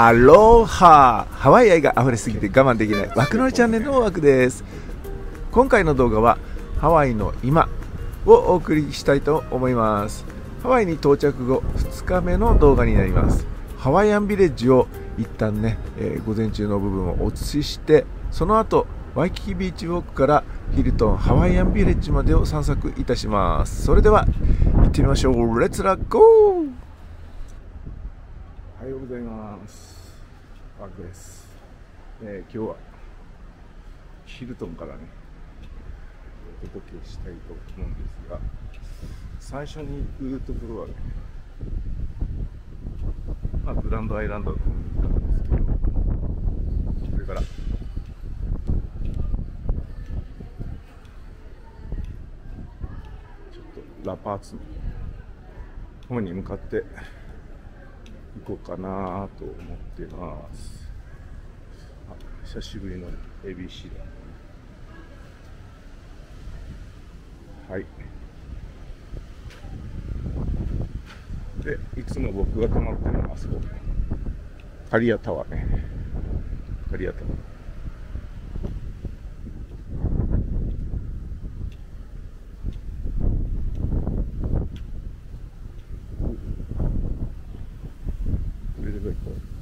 アロハハワイ愛が溢れすぎて我慢できない。枠のりチャンネルの枠です。今回の動画はハワイの今をお送りしたいと思います。ハワイに到着後2日目の動画になります。ハワイアンビレッジを一旦ね、えー、午前中の部分をお映ししてその後ワイキキビーチウォークからヒルトンハワイアンビレッジまでを散策いたします。それでは行ってみましょう。レッツラゴーおはようございますワーです、えー、今日はヒルトンからねお届けしたいと思うんですが最初に行くところはねまあ、グランドアイランドの方に行ったんですけどそれからラパーツの方に向かって行こうかなと思ってます。久しぶりの ABC だ。はい。でいつも僕が泊まってるのはあそこ。カリアタワーね。カリアタワー。これ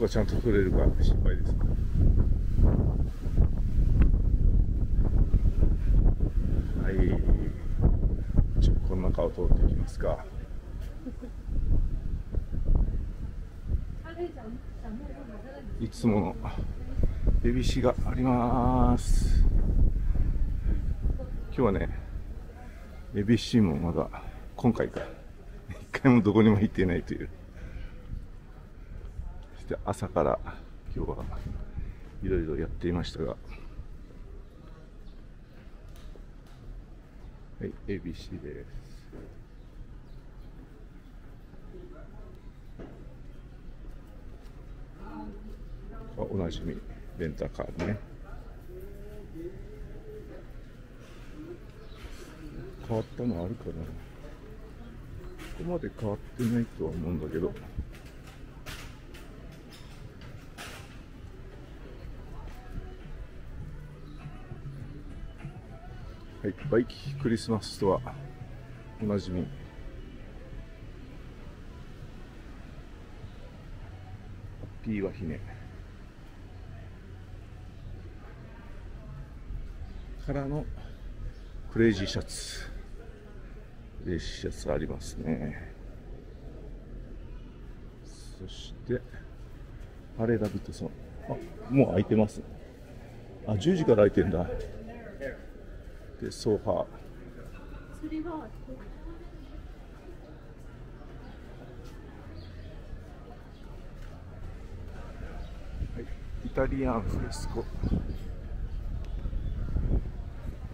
がちゃんと取れるか心配です。はい。ちょこの中を通っていきますか。いつものベビーシがあります。今日はね、ベビーシもまだ今回か一回もどこにも行っていないという。して朝から今日はいろいろやっていましたが、はい、ABC です。あおなじみ、レンタカーね。変わったのあるかなここまで変わってないとは思うんだけど。はい、バイキクリスマスとはおなじみ。ハッピーはひね。からのクレイジーシャツ。クレイジーシャツありますね。そして、ハレー・ダビッドソン。あ、もう開いてます。あ、10時から開いてんだ。でソファー。はい、イタリアンフレスコ。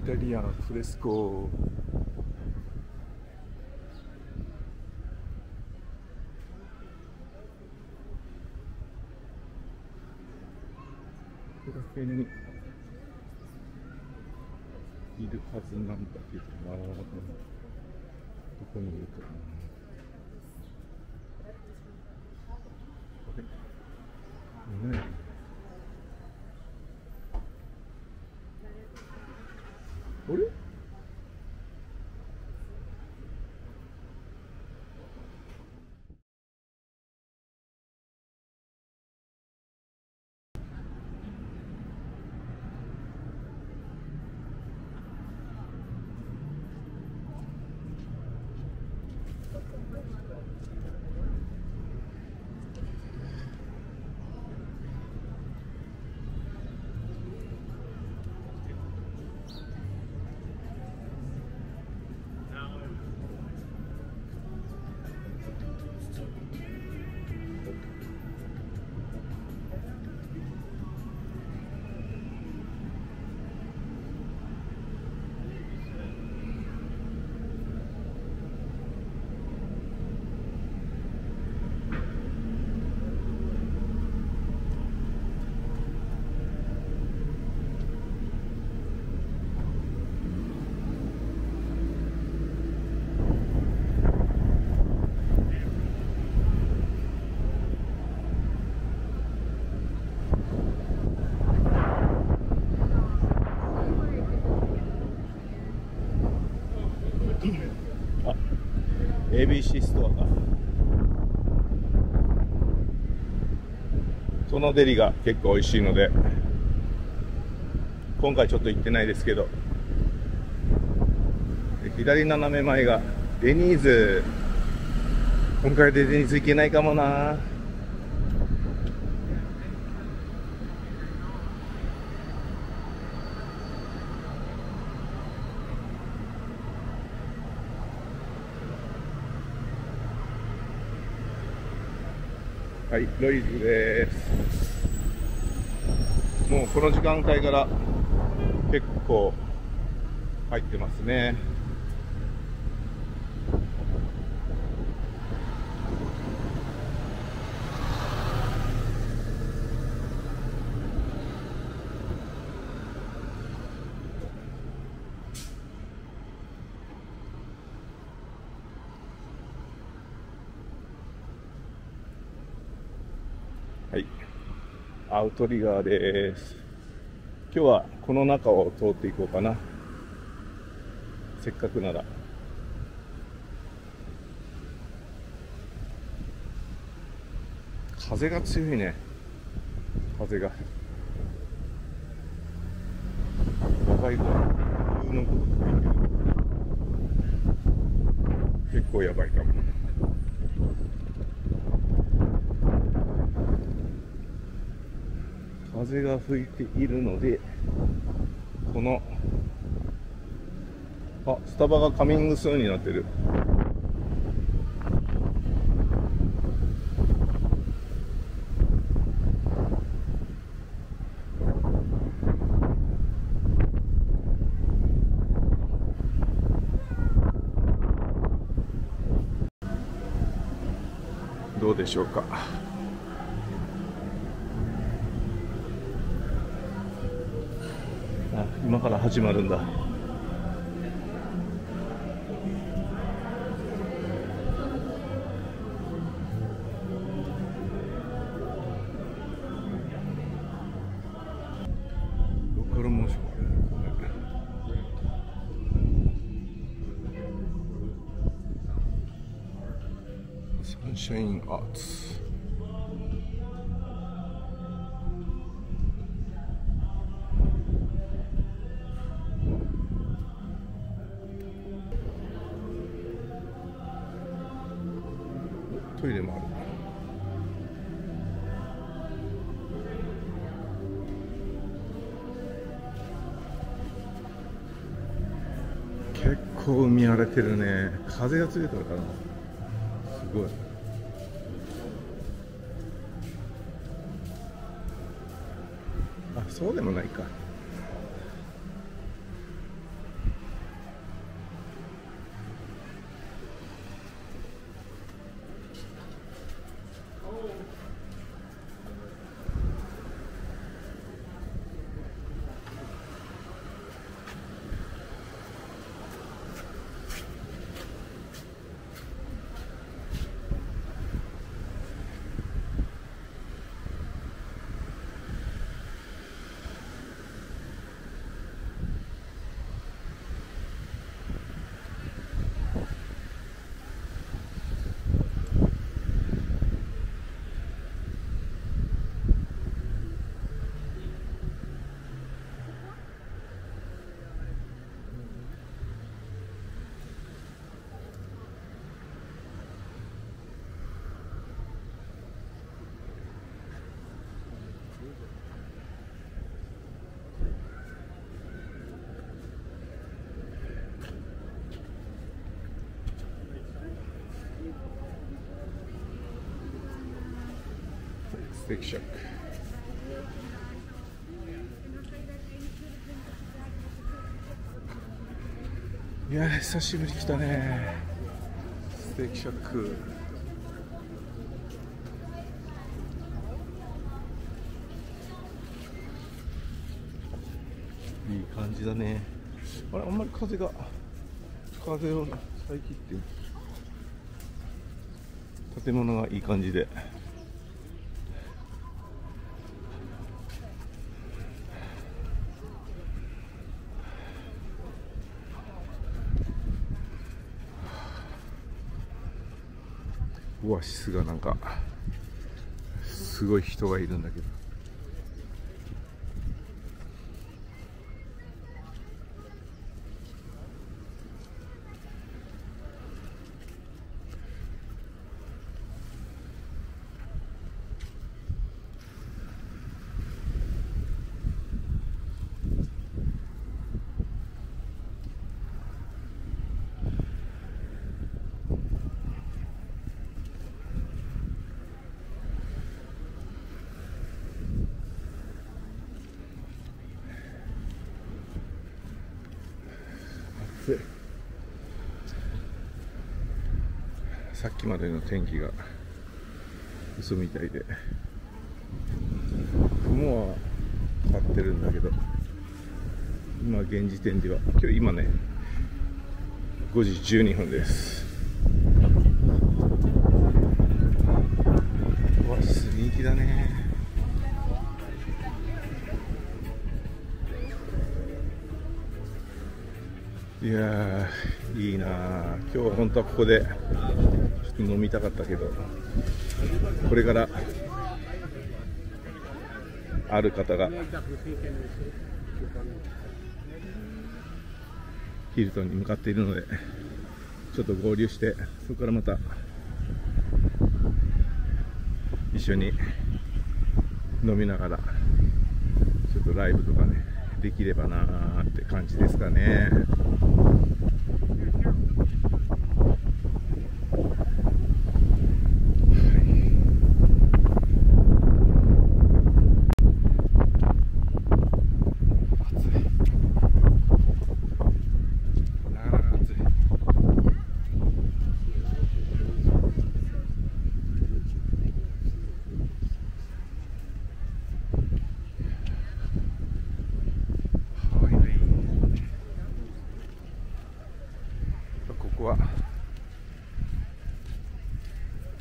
イタリアンフレスコ。これがにいるはずなんだけどな、どこにいるかな。あれいないあれ？ABC ストアがそのデリが結構美味しいので今回ちょっと行ってないですけど左斜め前がデニーズ。今回でデニーズ行けないかもな。はいロイズです。もうこの時間帯から結構入ってますねはいアウトリガーです。今日はこの中を通っていこうかな。せっかくなら。風が強いね。風が。やばいぐらい風の結構やばいかも。風が吹いているのでこのあスタバがカミングスーンになってる。どうでしょうかあ今から始まるんだ。サンシャインアーツ。に荒れてるね。風が強いからかな。すごい。あそうでもないか。ステーキシャックいやー久しぶり来たね。ステーキシャックいい感じだね。あれあんまり風が風を遮って建物がいい感じでオアシスがなんかすごい人がいるんだけど。さっきまでの天気が嘘みたいで。雲は立ってるんだけど今現時点では今日今ね5時12分です。今日は本当はここでちょっと飲みたかったけどこれからある方がヒルトンに向かっているのでちょっと合流してそこからまた一緒に飲みながらちょっとライブとかねできればなーって感じですかね。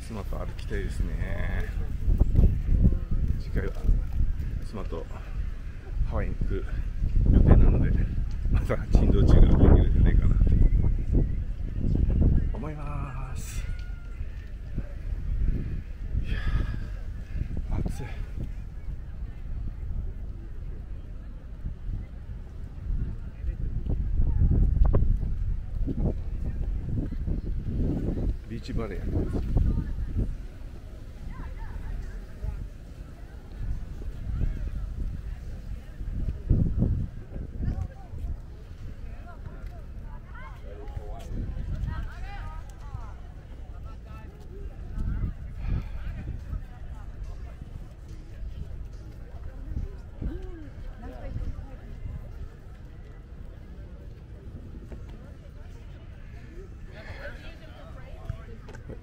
妻と歩きたいですね次回は妻とハワイに行く予定なのでまた珍道中ができるんじゃないかなと思います。いや暑い。ビーチバレー。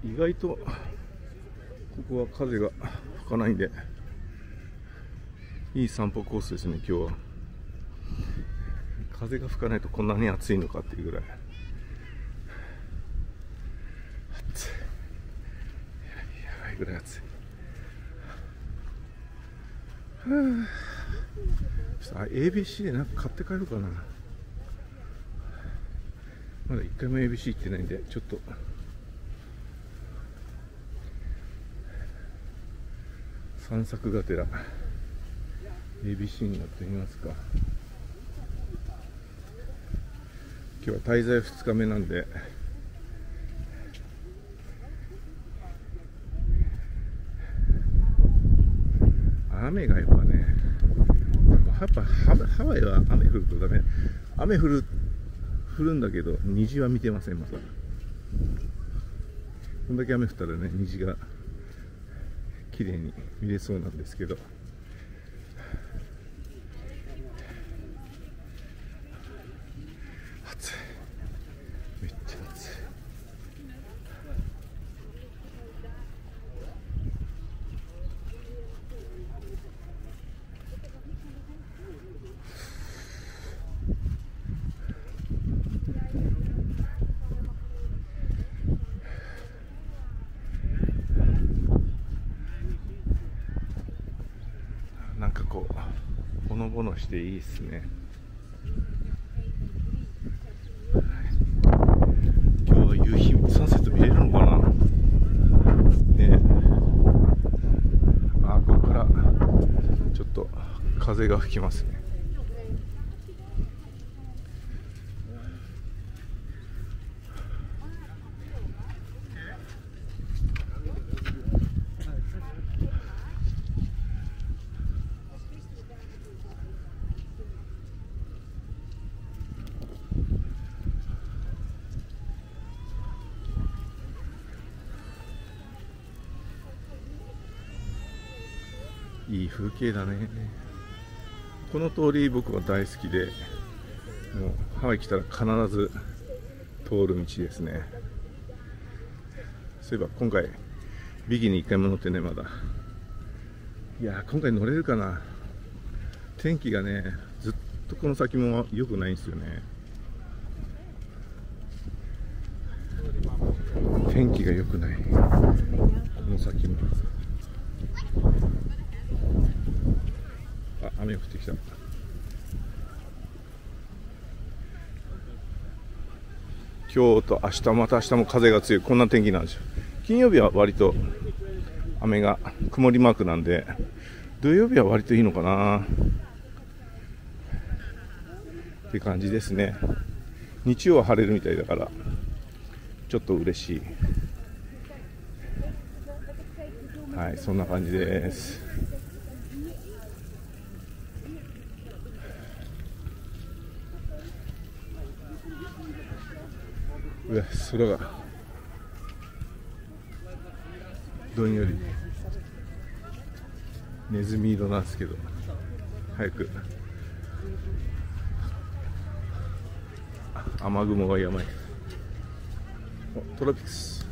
意外とここは風が吹かないんでいい散歩コースですね今日は。風が吹かないとこんなに暑いのかっていうぐらい。暑い。やばいぐらい暑い。ちょっと ABC でなんか買って帰ろうかな。まだ一回も ABC 行ってないんでちょっと散策がてら。ABC に乗ってみますか。今日は滞在2日目なんで。雨がやっぱねやっぱハワイは雨降るとダメ。雨降る降るんだけど虹は見てませんまだ。こんだけ雨降ったらね虹が綺麗に見れそうなんですけど。ていいですね、今日は夕日サンセット見えるのかなね。あここからちょっと風が吹きますね。景だね。この通り僕は大好きでもうハワイ来たら必ず通る道ですね。そういえば今回ビギに一回も乗ってねまだ。いや今回乗れるかな。天気がねずっとこの先も良くないんですよね。天気が良くない。この先も。あ雨降ってきた今日と明日また明日も風が強い。こんな天気なんですよ。金曜日は割と雨が曇りマークなんで土曜日は割といいのかな。って感じですね。日曜は晴れるみたいだからちょっと嬉しい。はいそんな感じです。空が。どんより。ネズミ色なんですけど。早く。雨雲がやばい。トラピクス。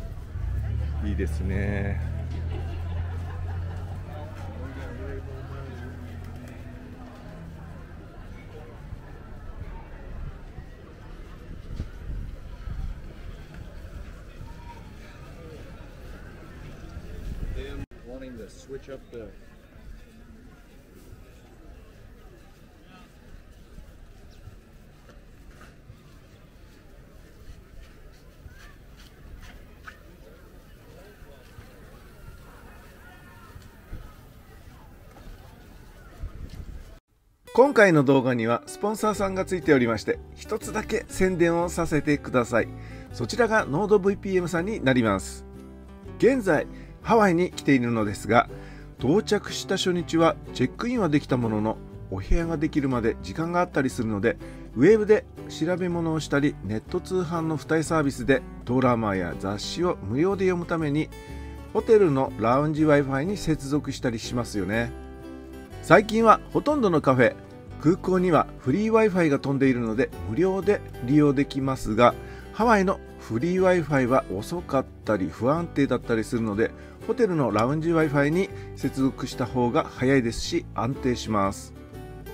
いいですね。「今回の動画にはスポンサーさんがついておりまして一つだけ宣伝をさせてください。そちらが NordVPN さんになります。現在ハワイに来ているのですが到着した初日はチェックインはできたもののお部屋ができるまで時間があったりするのでウェブで調べ物をしたりネット通販の付帯サービスでドラマや雑誌を無料で読むためにホテルのラウンジ Wi-Fi に接続したりしますよね。最近はほとんどのカフェ空港にはフリー Wi-Fi が飛んでいるので無料で利用できますがハワイのフリー Wi-Fi は遅かったり不安定だったりするのでホテルのラウンジ Wi-Fi に接続した方が早いですし安定します。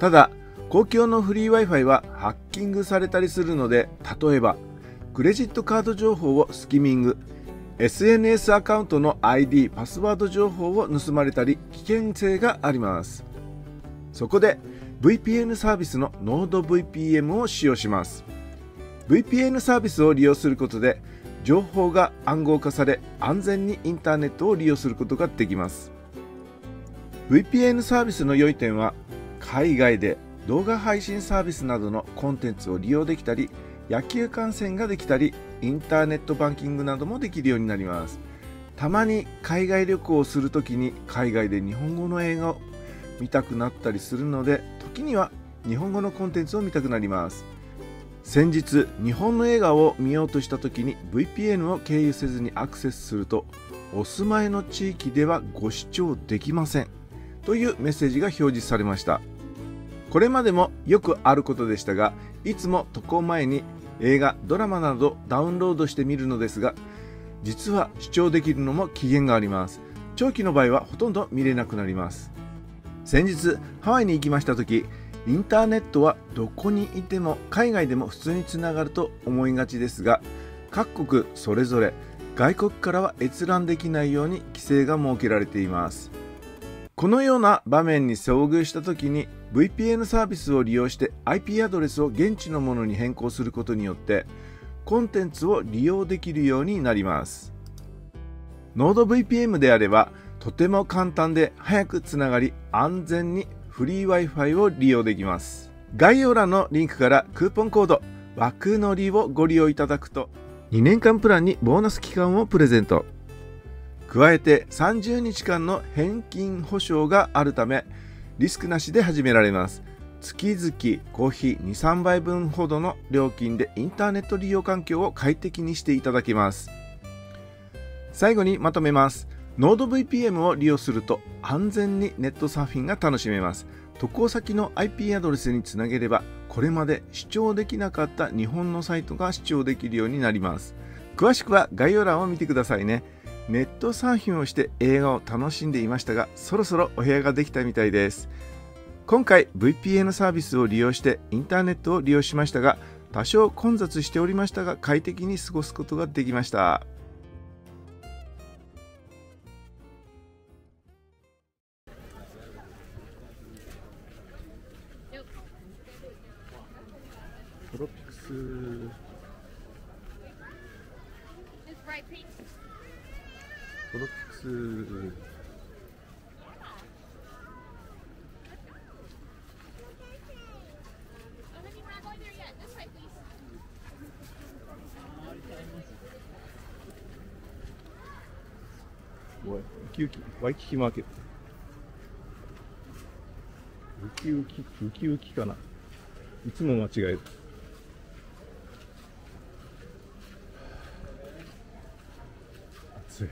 ただ公共のフリー Wi-Fi はハッキングされたりするので例えばクレジットカード情報をスキミング SNS アカウントの ID パスワード情報を盗まれたり危険性があります。そこで VPN サービスの NordVPN を使用します。VPN サービスを利用することで情報が暗号化され安全にインターネットを利用することができます。VPN サービスの良い点は海外で動画配信サービスなどのコンテンツを利用できたり野球観戦ができたりインターネットバンキングなどもできるようになります。たまに海外旅行をするときに海外で日本語の映画を見たくなったりするので時には日本語のコンテンツを見たくなります。先日日本の映画を見ようとした時に VPN を経由せずにアクセスするとお住まいの地域ではご視聴できません。というメッセージが表示されました。これまでもよくあることでしたがいつも渡航前に映画ドラマなどダウンロードしてみるのですが実は視聴できるのも期限があります。長期の場合はほとんど見れなくなります。先日ハワイに行きました時インターネットはどこにいても海外でも普通につながると思いがちですが各国それぞれ外国からは閲覧できないように規制が設けられています。このような場面に遭遇した時に VPN サービスを利用して IP アドレスを現地のものに変更することによってコンテンツを利用できるようになります。NordVPN であればとても簡単で早くつながり安全にフリー Wi-Fi を利用できます。概要欄のリンクからクーポンコード枠のりをご利用いただくと2年間プランにボーナス期間をプレゼント。加えて30日間の返金保証があるためリスクなしで始められます。月々コーヒー23杯分ほどの料金でインターネット利用環境を快適にしていただけます。最後にまとめます。NodeVPN を利用すると安全にネットサーフィンが楽しめます。渡航先の IP アドレスにつなげればこれまで視聴できなかった日本のサイトが視聴できるようになります。詳しくは概要欄を見てくださいね。ネットサーフィンをして映画を楽しんでいましたがそろそろお部屋ができたみたいです。今回 VPN サービスを利用してインターネットを利用しましたが多少混雑しておりましたが快適に過ごすことができました。ウキウキウキウキウキかな。いつも間違える。暑い。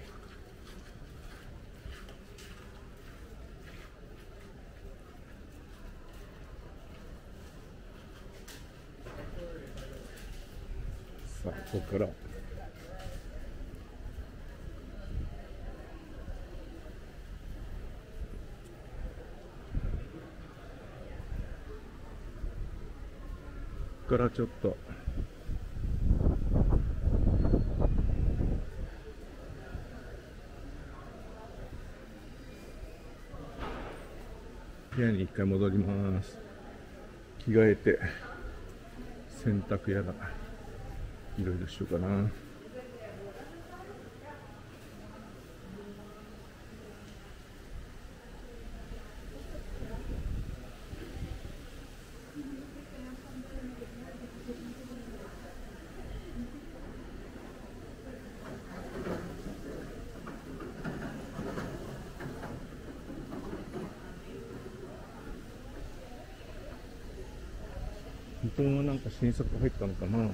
さあここかららちょっと。部屋に一回戻ります。着替えて洗濯やらいろいろしようかな。日本はなんか新作入ったのかな。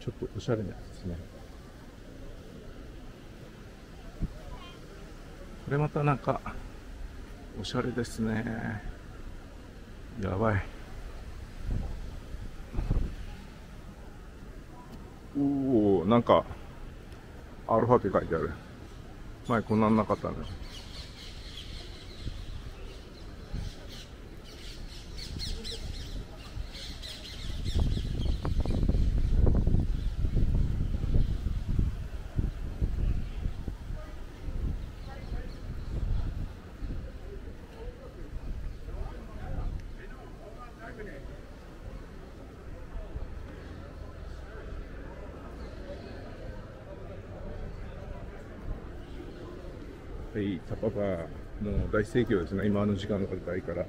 ちょっとおしゃれなやつですね。これまたなんかおしゃれですね。やばいおおなんかアルファって書いてある。前こんなんなかったね。はい、タパパもう大盛況ですね、今の時間の時代から。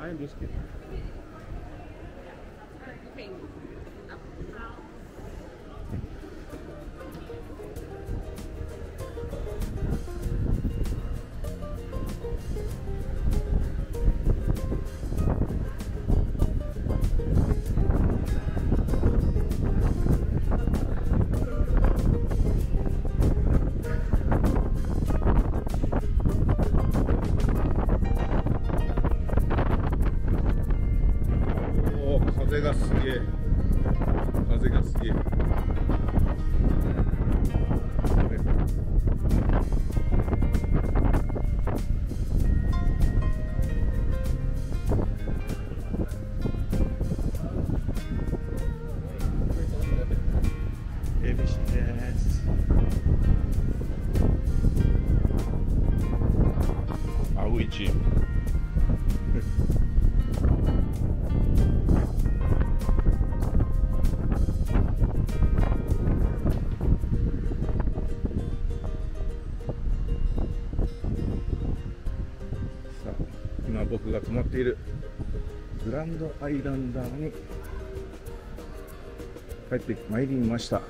I am. ランドアイランダーに帰ってまいりました。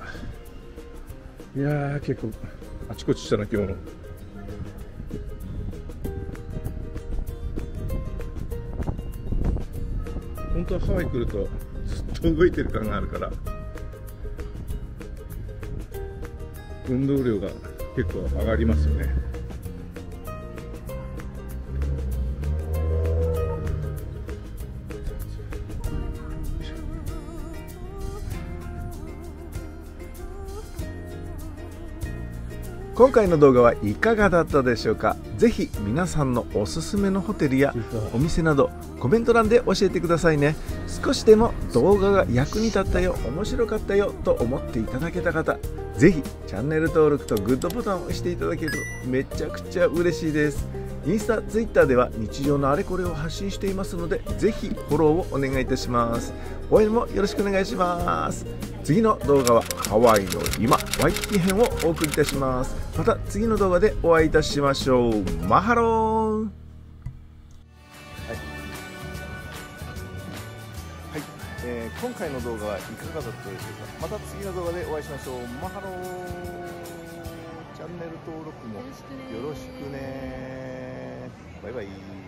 いや結構あちこちしたな今日も本当はハワイ来るとずっと動いてる感があるから運動量が結構上がりますよね。今回の動画はいかがだったでしょうか？ぜひ皆さんのおすすめのホテルやお店などコメント欄で教えてくださいね。少しでも動画が役に立ったよ面白かったよと思っていただけた方ぜひチャンネル登録とグッドボタンを押していただけるとめちゃくちゃ嬉しいですインスタ、ツイッターでは日常のあれこれを発信していますのでぜひフォローをお願いいたします。応援もよろしくお願いします。次の動画はハワイの今ワイキキ編をお送りいたします。また次の動画でお会いいたしましょう。マハローン。はい、はい。えー今回の動画はいかがだったでしょうか？また次の動画でお会いしましょう。マハローチャンネル登録もよろしくね。バイバイ